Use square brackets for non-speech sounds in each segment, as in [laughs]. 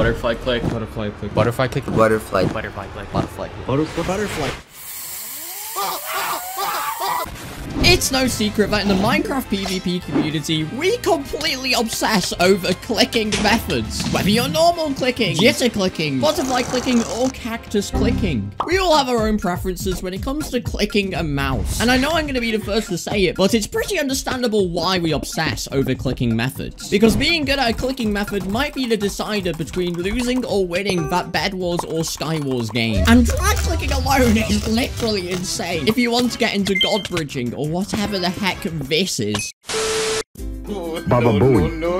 Butterfly click. Butterfly click. Butterfly click. Butterfly. Butterfly click. Butterfly. Butterfly. Butterfly. It's no secret that in the Minecraft PvP community, we completely obsess over clicking methods. Whether you're normal clicking, jitter clicking, butterfly clicking, or cactus clicking. We all have our own preferences when it comes to clicking a mouse. And I know I'm going to be the first to say it, but it's pretty understandable why we obsess over clicking methods. Because being good at a clicking method might be the decider between losing or winning that Bed Wars or Sky Wars game. And drag clicking alone is literally insane. If you want to get into God bridging or whatever the heck this is. Baba Booey. No, no, no.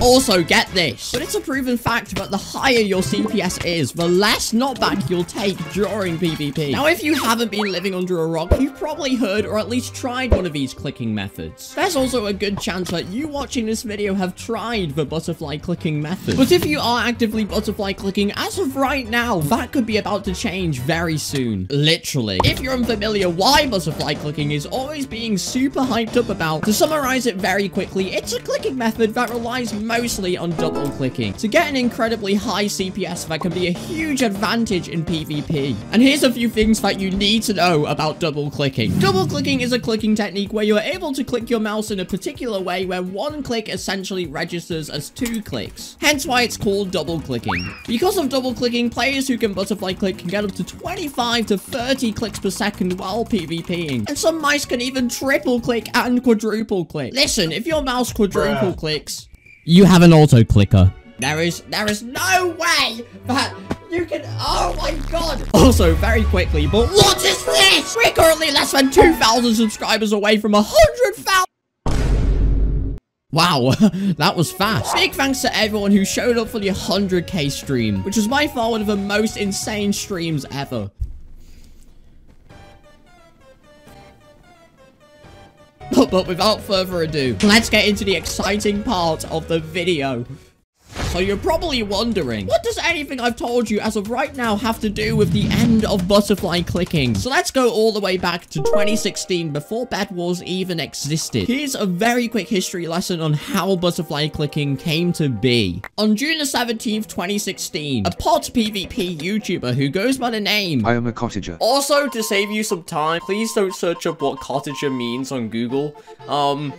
Also, get this, but it's a proven fact that the higher your CPS is, the less knockback you'll take during PvP. Now, if you haven't been living under a rock, you've probably heard or at least tried one of these clicking methods. There's also a good chance that you watching this video have tried the butterfly clicking method. But if you are actively butterfly clicking as of right now, that could be about to change very soon. Literally. If you're unfamiliar why butterfly clicking is always being super hyped up about, to summarize it very quickly, it's a clicking method that relies mostly on double clicking to get an incredibly high CPS that can be a huge advantage in PvP. And here's a few things that you need to know about double clicking. Double clicking is a clicking technique where you're able to click your mouse in a particular way where one click essentially registers as two clicks. Hence why it's called double clicking. Because of double clicking, players who can butterfly click can get up to 25 to 30 clicks per second while PvPing. And some mice can even triple click and quadruple click. Listen, if your mouse quadruple clicks, you have an auto clicker. There is, there is no way that you can, oh my god. Also, very quickly, but what is this? We're currently less than 2,000 subscribers away from 100,000. Wow, [laughs] that was fast. Big thanks to everyone who showed up for the 100k stream, which was by far one of the most insane streams ever. [laughs] But, without further ado, let's get into the exciting part of the video. So you're probably wondering, what does anything I've told you as of right now have to do with the end of butterfly clicking? So let's go all the way back to 2016 before Bed Wars even existed. Here's a very quick history lesson on how butterfly clicking came to be. On June the 17th, 2016, a pot PvP YouTuber who goes by the name I am a cottager. Also, to save you some time, please don't search up what cottager means on Google. Um,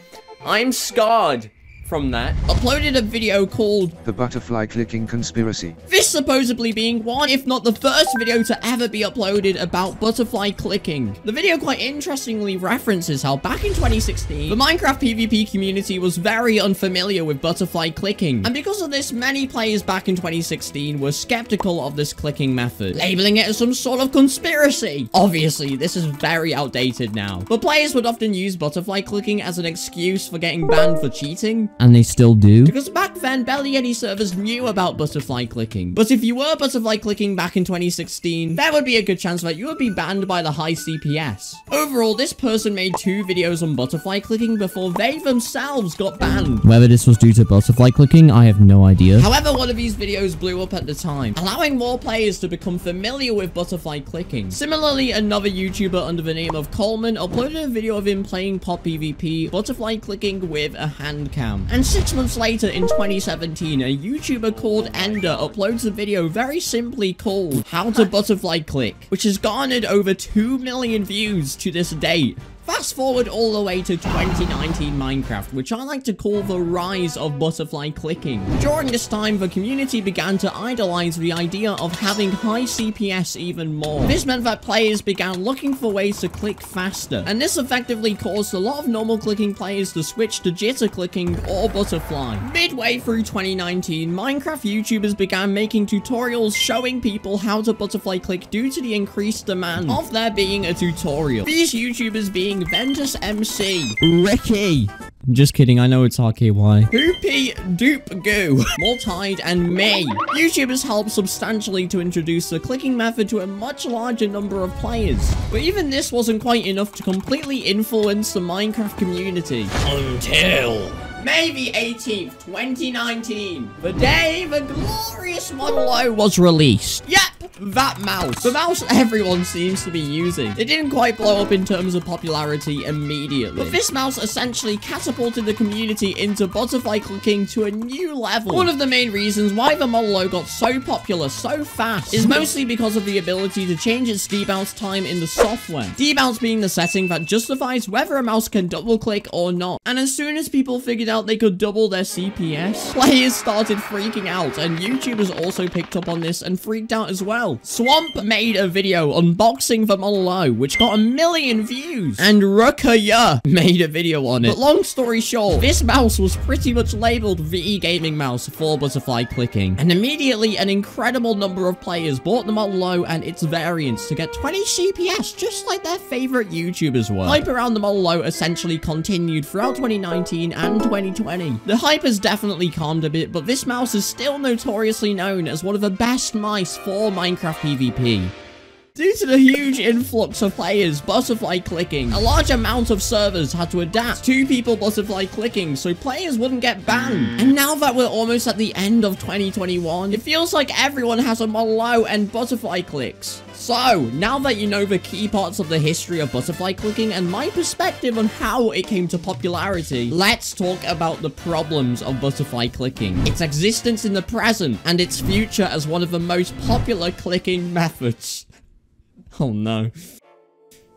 I'm scarred from that. uploaded a video called The butterfly clicking conspiracy. This supposedly being one, if not the first video to ever be uploaded about butterfly clicking. The video quite interestingly references how back in 2016, the Minecraft PvP community was very unfamiliar with butterfly clicking. And because of this, many players back in 2016 were skeptical of this clicking method, labeling it as some sort of conspiracy. Obviously, this is very outdated now. But players would often use butterfly clicking as an excuse for getting banned for cheating. And they still do. Because back then, barely any servers knew about butterfly clicking. But if you were butterfly clicking back in 2016, there would be a good chance that you would be banned by the high CPS. Overall, this person made two videos on butterfly clicking before they themselves got banned. Whether this was due to butterfly clicking, I have no idea. However, one of these videos blew up at the time, allowing more players to become familiar with butterfly clicking. Similarly, another YouTuber under the name of Coleman uploaded a video of him playing pot PvP, butterfly clicking with a hand cam. And six months later, in 2017, a YouTuber called Ender uploads a video very simply called How to Butterfly Click, which has garnered over 2 million views to this date. Fast forward all the way to 2019 Minecraft, which I like to call the rise of butterfly clicking. During this time, the community began to idolize the idea of having high CPS even more. This meant that players began looking for ways to click faster, and this effectively caused a lot of normal clicking players to switch to jitter clicking or butterfly. Midway through 2019, Minecraft YouTubers began making tutorials showing people how to butterfly click due to the increased demand of there being a tutorial. These YouTubers being Ventus MC, Ricky, just kidding, I know it's RKY. Hoopy Doop Goo, Mortide, and me. YouTubers helped substantially to introduce the clicking method to a much larger number of players. But even this wasn't quite enough to completely influence the Minecraft community. Until... May the 18th, 2019, the day the glorious Model O was released. Yep, that mouse. The mouse everyone seems to be using. It didn't quite blow up in terms of popularity immediately. But this mouse essentially catapulted the community into butterfly clicking to a new level. One of the main reasons why the Model O got so popular so fast is mostly because of the ability to change its debounce time in the software. Debounce being the setting that justifies whether a mouse can double click or not. And as soon as people figured out they could double their CPS, [laughs] players started freaking out and YouTubers also picked up on this and freaked out as well. Swamp made a video unboxing the Model O, which got a million views. And Rukaya made a video on it. But long story short, this mouse was pretty much labeled VE Gaming Mouse for butterfly clicking. And immediately an incredible number of players bought the Model O and its variants to get 20 CPS, just like their favorite YouTubers were. Hype around the Model O essentially continued throughout 2019 and 2020. The hype has definitely calmed a bit, but this mouse is still notoriously known as one of the best mice for Minecraft PvP. Due to the huge influx of players butterfly clicking, a large amount of servers had to adapt to people butterfly clicking so players wouldn't get banned. And now that we're almost at the end of 2021, it feels like everyone has a Model and butterfly clicks. So, now that you know the key parts of the history of butterfly clicking and my perspective on how it came to popularity, let's talk about the problems of butterfly clicking, its existence in the present, and its future as one of the most popular clicking methods. [laughs] Oh no.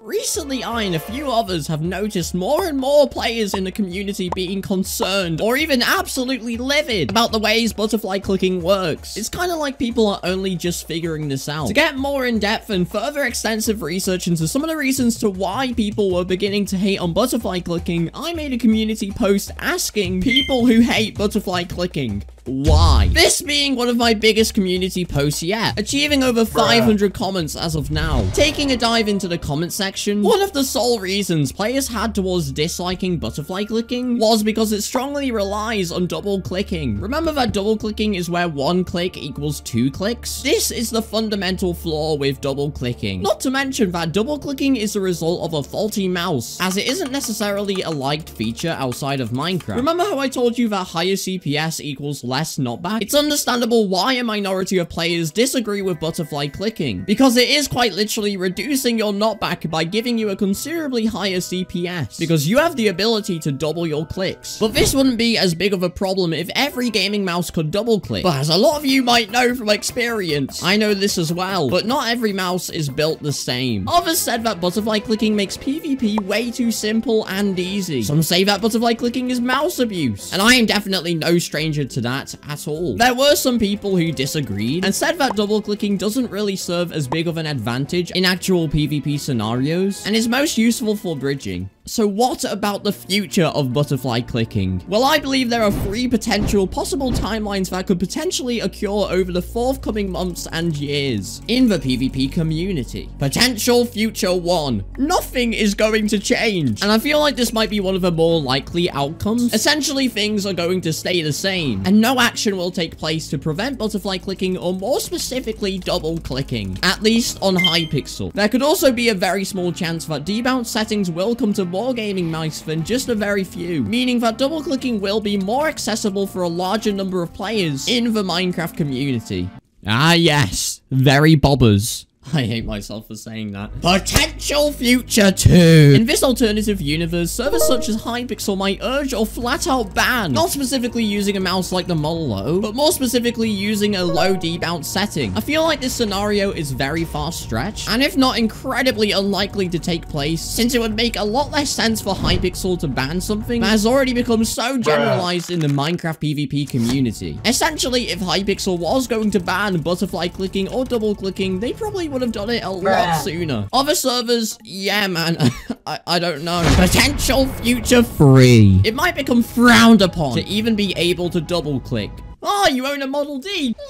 Recently, I and a few others have noticed more and more players in the community being concerned or even absolutely livid about the ways butterfly clicking works. It's kind of like people are only just figuring this out. To get more in-depth and further extensive research into some of the reasons to why people were beginning to hate on butterfly clicking, I made a community post asking people who hate butterfly clicking why. This being one of my biggest community posts yet, achieving over 500 comments as of now. Taking a dive into the comment section, one of the sole reasons players had towards disliking butterfly clicking was because it strongly relies on double clicking. Remember that double clicking is where one click equals two clicks? This is the fundamental flaw with double clicking. Not to mention that double clicking is the result of a faulty mouse, as it isn't necessarily a liked feature outside of Minecraft. Remember how I told you that higher CPS equals less knockback? It's understandable why a minority of players disagree with butterfly clicking, because it is quite literally reducing your knockback by giving you a considerably higher CPS, because you have the ability to double your clicks. But this wouldn't be as big of a problem if every gaming mouse could double click. But as a lot of you might know from experience, I know this as well, but not every mouse is built the same. Others said that butterfly clicking makes PvP way too simple and easy. Some say that butterfly clicking is mouse abuse, and I am definitely no stranger to that at all. There were some people who disagreed and said that double clicking doesn't really serve as big of an advantage in actual PvP scenarios and is most useful for bridging. So what about the future of butterfly clicking? Well, I believe there are three potential possible timelines that could potentially occur over the forthcoming months and years in the PvP community. Potential future one. Nothing is going to change. And I feel like this might be one of the more likely outcomes. Essentially, things are going to stay the same and no action will take place to prevent butterfly clicking or more specifically double clicking, at least on Hypixel. There could also be a very small chance that debounce settings will come to more gaming mice than just a very few, meaning that double clicking will be more accessible for a larger number of players in the Minecraft community. Ah yes, very bobbers. I hate myself for saying that. Potential future 2. In this alternative universe, servers such as Hypixel might urge or flat out ban, not specifically using a mouse like the Model O, but more specifically using a low debounce setting. I feel like this scenario is very far stretched, and if not incredibly unlikely to take place, since it would make a lot less sense for Hypixel to ban something that has already become so generalized in the Minecraft PvP community. Essentially, if Hypixel was going to ban butterfly clicking or double clicking, they probably would have done it a lot sooner. Other servers, yeah, man, [laughs] I, I don't know. Potential future free. It might become frowned upon to even be able to double click. Oh, you own a Model D. [laughs]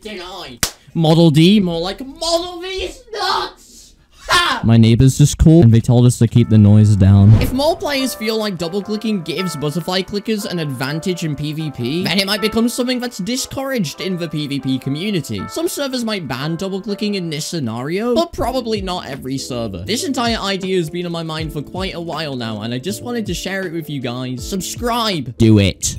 Deny. Model D, more like Model V is nuts. My neighbors just called and they told us to keep the noise down. If more players feel like double clicking gives butterfly clickers an advantage in PvP, then it might become something that's discouraged in the PvP community. Some servers might ban double clicking in this scenario, but probably not every server. This entire idea has been on my mind for quite a while now, and I just wanted to share it with you guys. Subscribe. Do it.